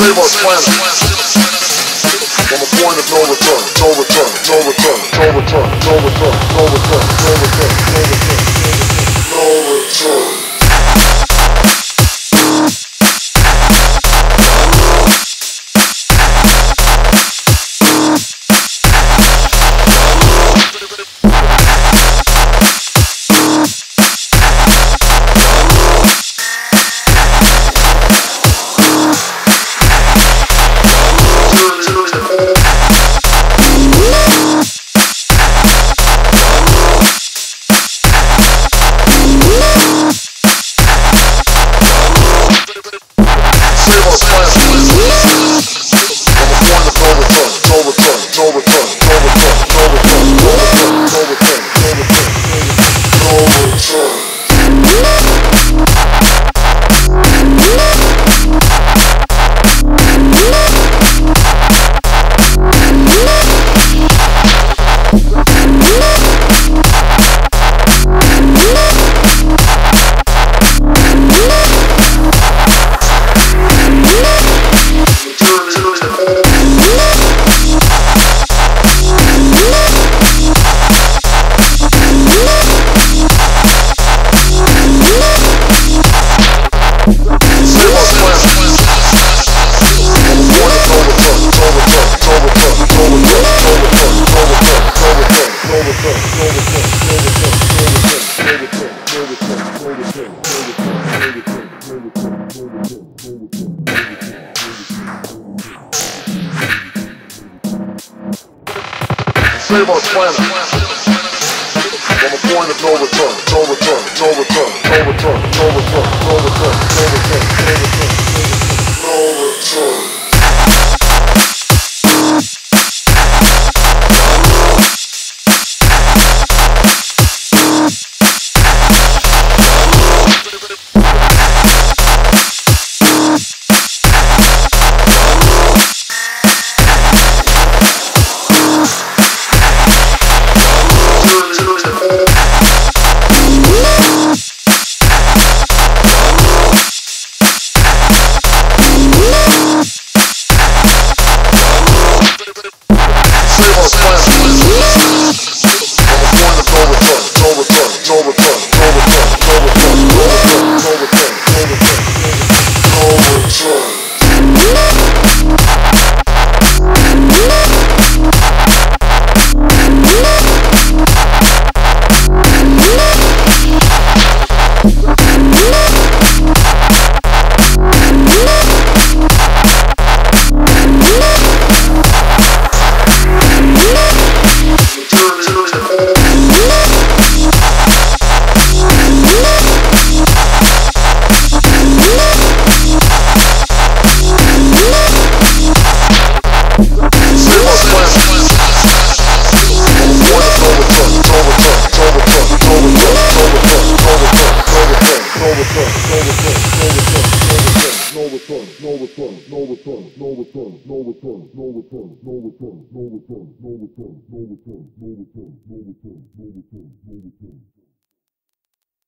Save our planet. From a point of no return, no return, no return, no return, no return. control. save our planet. On the point of no return, no return, no return, no return, no return, no return. return, no return, no return, no return, no return, no return, no return, no return, no return.